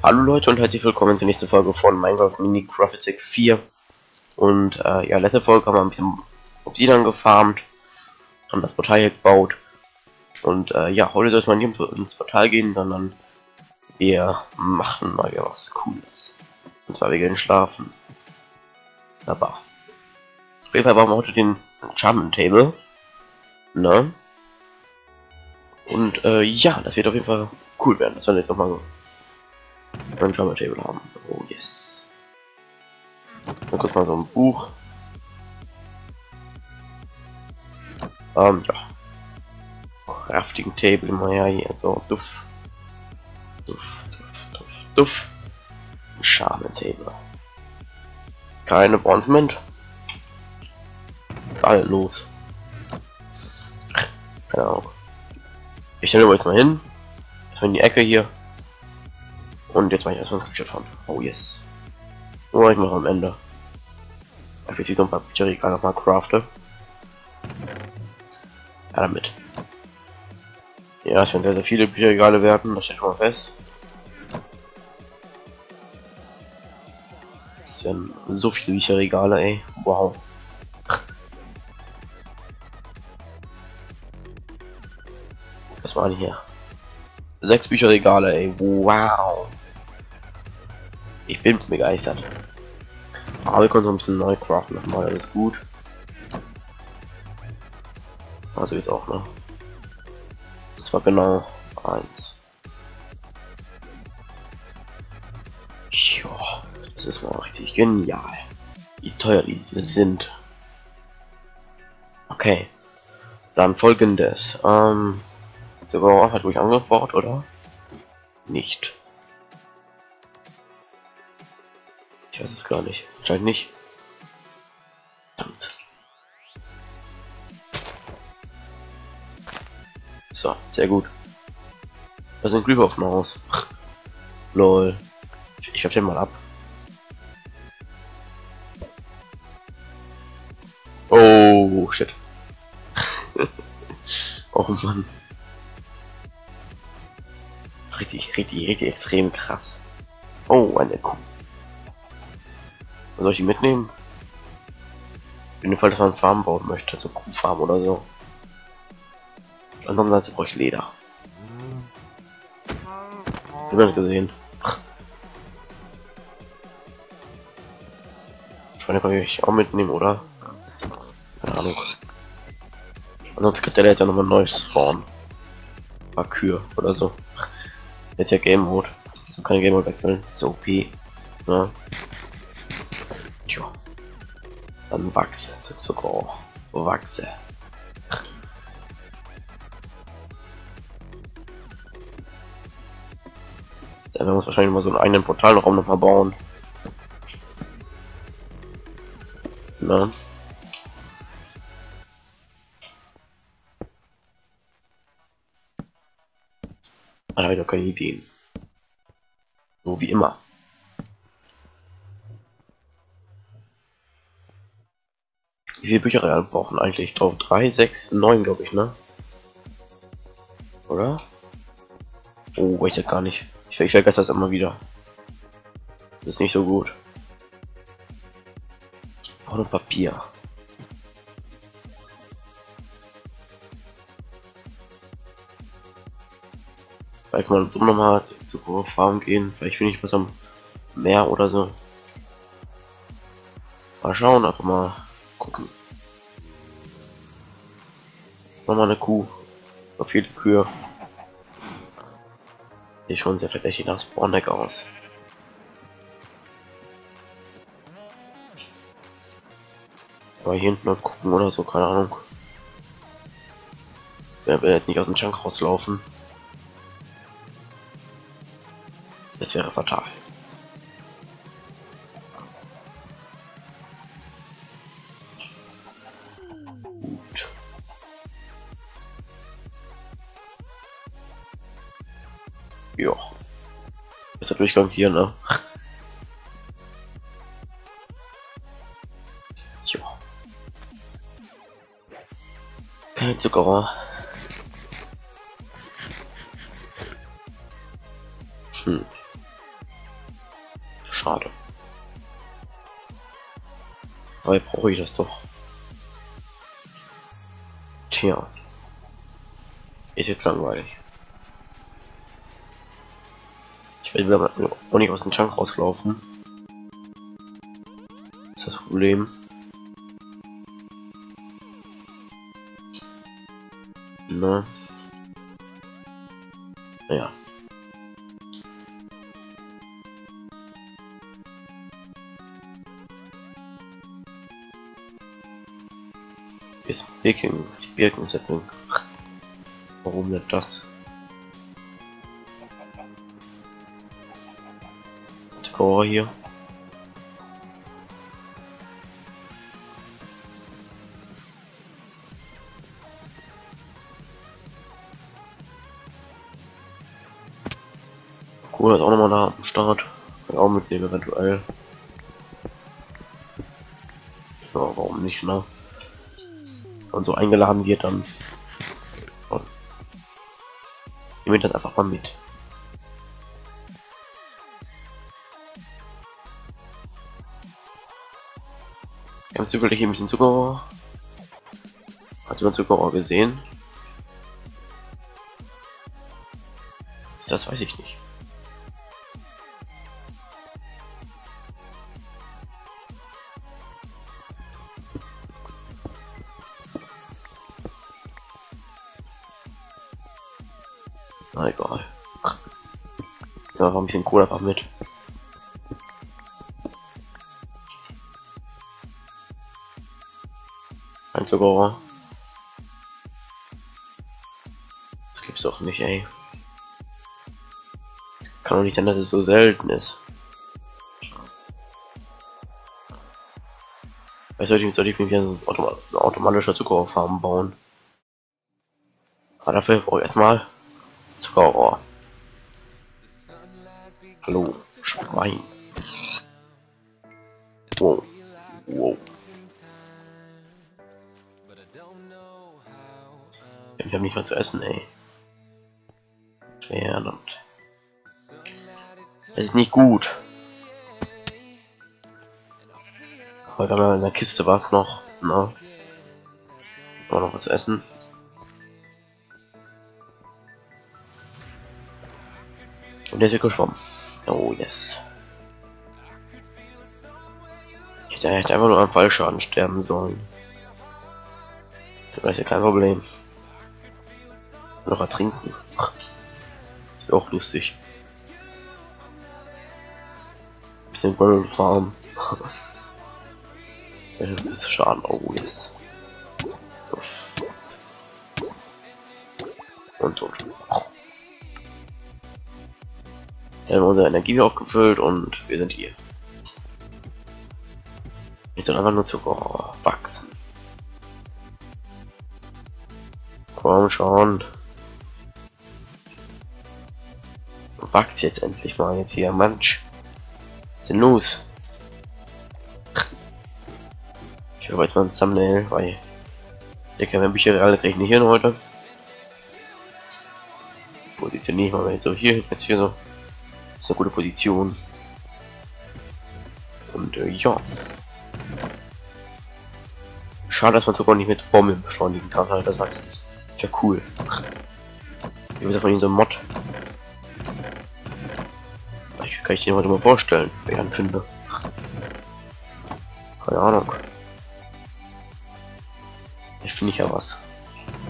Hallo Leute und herzlich willkommen zur nächsten Folge von Minecraft Mini Prophetic 4. Und äh, ja, letzte Folge haben wir ein bisschen Obsidian gefarmt, haben das Portal hier gebaut. Und äh, ja, heute soll es mal nicht ins Portal gehen, sondern wir machen mal wieder was Cooles. Und zwar wir gehen schlafen. Aber auf jeden Fall brauchen wir heute den Enchantment Table. Ne? Und äh, ja, das wird auf jeden Fall cool werden. Das werden wir jetzt nochmal ein Jumper Table haben. Oh yes. Dann kurz mal so ein Buch. Ähm, ja. Crafting Table mal ja hier so duff. Duff, duff, duff, duff. Charme Table. Keine Bronzement. ist alles los? Keine Ahnung. Ich stelle mir jetzt mal hin. In die Ecke hier. Und jetzt mache ich erstmal ein Screenshot von. Oh yes. Oh, ich mache am Ende. Ich will so ein paar Bücherregale nochmal crafte. Ja, damit. Ja, ich werden sehr, sehr viele Bücherregale werden, das steht schon mal fest. Es werden so viele Bücherregale, ey. Wow. Was waren hier? Sechs Bücherregale, ey. Wow. Ich bin begeistert. Aber wir können so ein bisschen neu craften nochmal, alles gut. Also jetzt auch, ne? Das war genau eins. Ja, das ist mal richtig genial. Wie teuer die sind. Okay. Dann folgendes. Ähm, sogar hat ruhig angebaut, oder? Nicht. Ich weiß es gar nicht. Scheint nicht. Verdammt. So, sehr gut. Da sind Glühwürfe auf dem Haus. Lol. Ich, ich werf den mal ab. Oh, shit. oh Mann. Richtig, richtig, richtig extrem krass. Oh, eine Kuh. Soll ich die mitnehmen? In dem Fall, dass man Farm bauen möchte, so Kuhfarm oder so. Ansonsten brauche ich Leder. Ich habe gesehen. Schweine kann ich auch mitnehmen, oder? Keine Ahnung. Ansonsten kriegt der ja nochmal ein neues Spawn. Kühe oder so. Der hat ja Game Mode. So kann ich Game Mode wechseln. So OP. Ja. Dann wachse. Sogar wachse. Ja, wir muss wahrscheinlich mal so einen eigenen Portalraum noch mal bauen. Na. Da habe ich doch keine Ideen. So wie immer. Wie viele Bücher brauchen eigentlich drauf? 3, 6, 9 glaube ich, ne? Oder? Oh, weiß ich gar nicht. Ich, ich vergesse das immer wieder. Das ist nicht so gut. Ohne Papier. Vielleicht mal so nochmal zu Farm gehen. Vielleicht finde ich was am Meer oder so. Mal schauen, einfach mal Nochmal eine Kuh. So viele Kühe. Sieht schon sehr verdächtig nach Spawndeck aus. Aber hier hinten mal gucken oder so, keine Ahnung. Wer will jetzt nicht aus dem Junk rauslaufen? Das wäre fatal. Durchgang hier, ne? ja. Kein Zuckerer. Hm. Schade. Aber brauche ich das doch. Tja. Ist jetzt langweilig. Ich werde auch nicht aus dem Chunk rauslaufen. Das ist das Problem. Na. Naja. Ist Birken, ist Birken, ist Warum nicht das? Tor hier. Cool, ist auch nochmal da am Start. Kann auch mitnehmen eventuell. Ja, warum nicht, ne? Wenn so eingeladen wird, dann Nehmen wir das einfach mal mit. Haben zufällig hier ein bisschen Zuckerrohr. Hat jemand Zuckerrohr gesehen? Das weiß ich nicht. Na egal. Ja, ein bisschen Kohle mit. Zuckerrohr. Das gibt's doch nicht, ey. Es kann doch nicht sein, dass es so selten ist. Weißt du, sollte ich mir ein automatischer Zuckerrohrfarm bauen. Aber dafür brauche ich erstmal Zuckerrohr. Hallo, Schwein. Wow. Wow. Ich habe nicht mal zu essen, ey. Verdammt. Das ist nicht gut. Aber wir haben in der Kiste was noch. Na. Auch noch was zu essen. Und der ist geschwommen. Oh yes. Ich hätte, hätte einfach nur am Fallschaden sterben sollen. Das ist ja kein Problem. Noch ertrinken. Das wäre auch lustig. Bisschen Barrel Farm. das ist Schaden. Oh yes. Und tot. Wir haben unsere Energie aufgefüllt und wir sind hier. Ich soll einfach nur zu wachsen. Komm schon. Wachs jetzt endlich mal jetzt hier, Mensch. Was denn los? Ich habe jetzt mal ein Thumbnail, weil ich kann Bücher alle kriege ich nicht hin heute. Positioniere ich mal jetzt so hier, jetzt hier so. Das ist eine gute Position. Und äh, ja. Schade, dass man sogar nicht mit Bomben beschleunigen kann, halt, das du. Ja cool. Ich weiß von ihm so ein Mod. Ich kann ich dir heute mal vorstellen, wer ich finde. Keine Ahnung. Ich finde ich ja was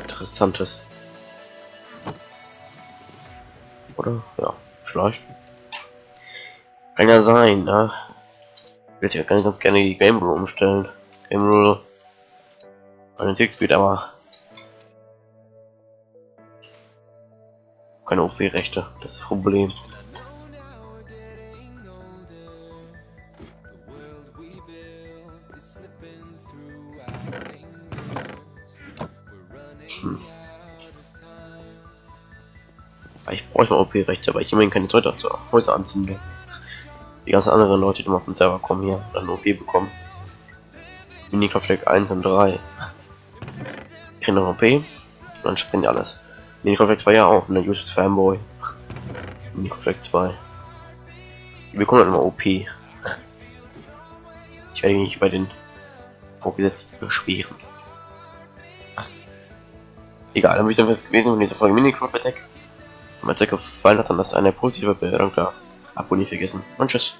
Interessantes. Oder? Ja, vielleicht. Kann ja sein, ne? Ich würde ja ganz, ganz gerne die Game Rule umstellen. Game Rule an den Tickspeed, aber keine OP-Rechte, das Problem. Hm. Ich brauche mal OP-Rechte, aber ich immerhin keine zweite Häuser anzünden die ganzen anderen Leute, die mal vom Server kommen hier, dann OP bekommen. Minicraft 1 und 3. Kriegen noch OP und dann springen alles. Minicraft 2 ja auch, ne Uses Fanboy. Minicraft 2. Die bekommen dann immer OP. Ich werde mich bei den Vorgesetzten beschweren. Egal, dann würde ich sagen, das gewesen von dieser Folge Minicrop Attack. Wenn euch gefallen hat, dann lasst eine positive Bewertung da. Abo nie vergessen und tschüss.